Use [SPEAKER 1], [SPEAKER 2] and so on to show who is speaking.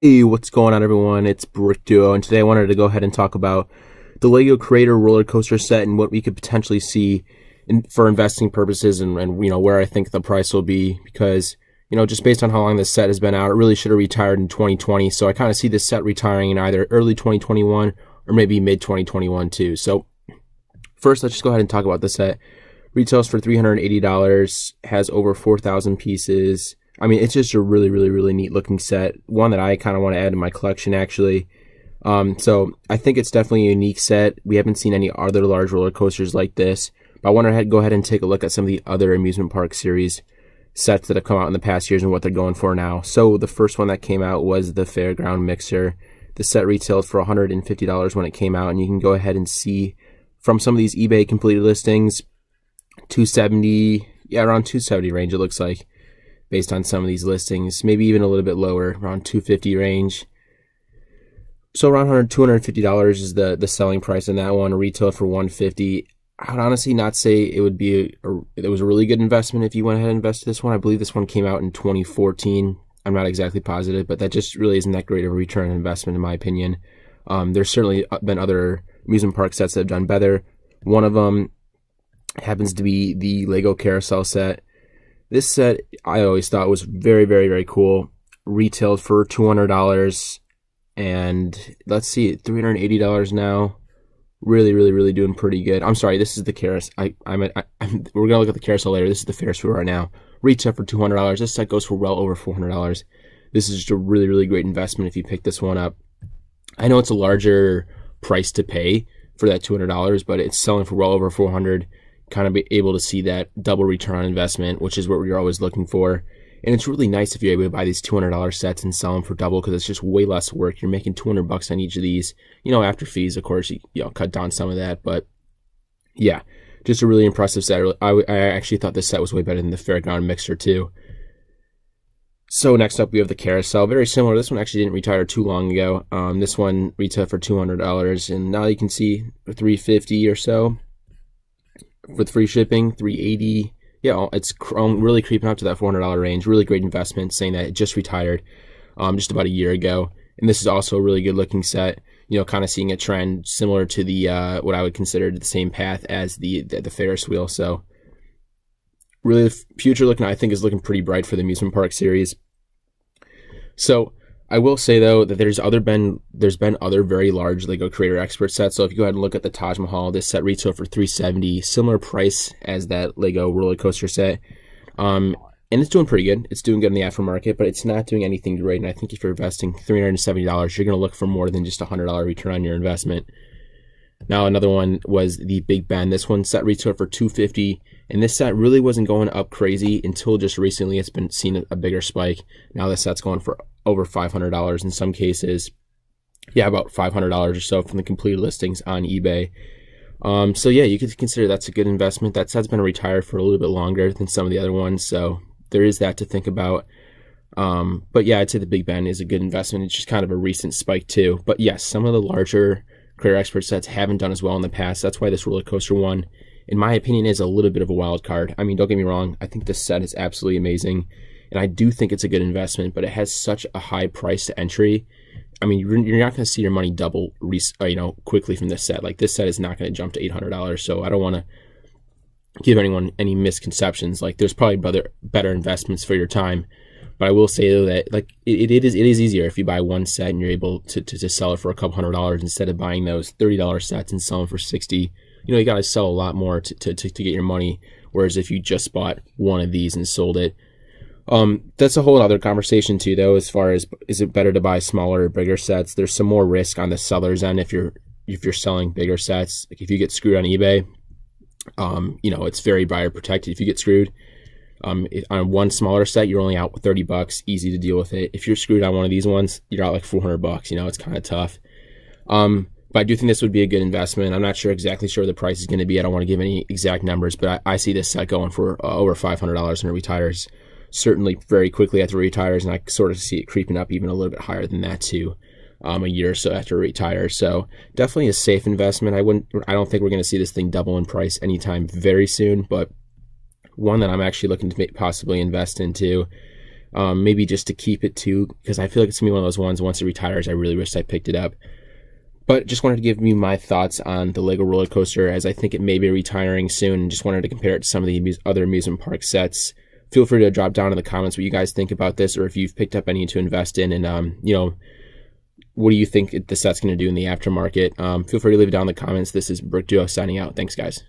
[SPEAKER 1] Hey, what's going on, everyone? It's Brick Duo, and today I wanted to go ahead and talk about the Lego Creator roller coaster set and what we could potentially see in, for investing purposes, and, and you know where I think the price will be. Because you know, just based on how long this set has been out, it really should have retired in 2020. So I kind of see this set retiring in either early 2021 or maybe mid 2021 too. So first, let's just go ahead and talk about the set. Retails for $380, has over 4,000 pieces I mean, it's just a really, really, really neat looking set. One that I kind of want to add to my collection, actually. Um, so I think it's definitely a unique set. We haven't seen any other large roller coasters like this. But I want to go ahead and take a look at some of the other amusement park series sets that have come out in the past years and what they're going for now. So the first one that came out was the Fairground Mixer. The set retailed for $150 when it came out, and you can go ahead and see from some of these eBay completed listings, 270, yeah, around 270 range it looks like based on some of these listings, maybe even a little bit lower, around 250 range. So around $250 is the, the selling price on that one, retail for 150 I would honestly not say it would be a, a, it was a really good investment if you went ahead and invested this one. I believe this one came out in 2014. I'm not exactly positive, but that just really isn't that great of a return on investment in my opinion. Um, there's certainly been other amusement park sets that have done better. One of them happens to be the Lego Carousel set. This set I always thought was very, very, very cool. Retailed for $200 and let's see, $380 now. Really, really, really doing pretty good. I'm sorry, this is the carousel. I, I'm, I, am we're gonna look at the carousel later. This is the Ferris wheel right now. Retail for $200. This set goes for well over $400. This is just a really, really great investment if you pick this one up. I know it's a larger price to pay for that $200, but it's selling for well over 400 kind of be able to see that double return on investment, which is what we're always looking for. And it's really nice if you're able to buy these $200 sets and sell them for double because it's just way less work. You're making 200 bucks on each of these. You know, after fees, of course, you, you know, cut down some of that. But yeah, just a really impressive set. I, I actually thought this set was way better than the Fairground Mixer too. So next up, we have the Carousel. Very similar. This one actually didn't retire too long ago. Um, this one retailed for $200, and now you can see 350 or so with free shipping, 380 yeah, it's um, really creeping up to that $400 range. Really great investment, saying that it just retired um, just about a year ago. And this is also a really good looking set. You know, kind of seeing a trend similar to the uh, what I would consider the same path as the, the, the Ferris wheel. So really, the future looking I think is looking pretty bright for the amusement park series. So I will say though that there's other been there's been other very large Lego Creator Expert sets. So if you go ahead and look at the Taj Mahal, this set retail for 370, similar price as that Lego roller coaster set. Um, and it's doing pretty good. It's doing good in the aftermarket, but it's not doing anything great. And I think if you're investing $370, you're going to look for more than just a $100 return on your investment. Now another one was the Big Ben. This one set retail for 250 and this set really wasn't going up crazy until just recently it's been seen a bigger spike. Now this set's going for over $500 in some cases. Yeah, about $500 or so from the completed listings on eBay. Um, so yeah, you could consider that's a good investment. That set's been retired for a little bit longer than some of the other ones, so there is that to think about. Um, but yeah, I'd say the Big Ben is a good investment. It's just kind of a recent spike too. But yes, some of the larger Creator Expert sets haven't done as well in the past. That's why this roller coaster one, in my opinion, is a little bit of a wild card. I mean, don't get me wrong. I think this set is absolutely amazing and I do think it's a good investment, but it has such a high price to entry. I mean, you're, you're not going to see your money double, uh, you know, quickly from this set. Like this set is not going to jump to eight hundred dollars. So I don't want to give anyone any misconceptions. Like there's probably better better investments for your time. But I will say though that like it, it is it is easier if you buy one set and you're able to, to, to sell it for a couple hundred dollars instead of buying those thirty dollar sets and selling for sixty. You know, you got to sell a lot more to, to, to, to get your money. Whereas if you just bought one of these and sold it, um, that's a whole other conversation too, though. As far as is it better to buy smaller or bigger sets? There's some more risk on the seller's end if you're if you're selling bigger sets. Like if you get screwed on eBay, um, you know it's very buyer protected. If you get screwed um, on one smaller set, you're only out with 30 bucks, easy to deal with it. If you're screwed on one of these ones, you're out like 400 bucks. You know it's kind of tough. Um, but I do think this would be a good investment. I'm not sure exactly sure the price is going to be. I don't want to give any exact numbers, but I, I see this set going for uh, over $500 when it retires certainly very quickly after he retires, and I sort of see it creeping up even a little bit higher than that too. Um, a year or so after he retires. So definitely a safe investment. I wouldn't. I don't think we're going to see this thing double in price anytime very soon, but one that I'm actually looking to possibly invest into. Um, maybe just to keep it too, because I feel like it's gonna be one of those ones. Once it retires, I really wish I picked it up. But just wanted to give you my thoughts on the Lego roller coaster, as I think it may be retiring soon. And just wanted to compare it to some of the other amusement park sets. Feel free to drop down in the comments what you guys think about this, or if you've picked up any to invest in, and um, you know, what do you think the set's going to do in the aftermarket? Um, feel free to leave it down in the comments. This is Brick Duo signing out. Thanks, guys.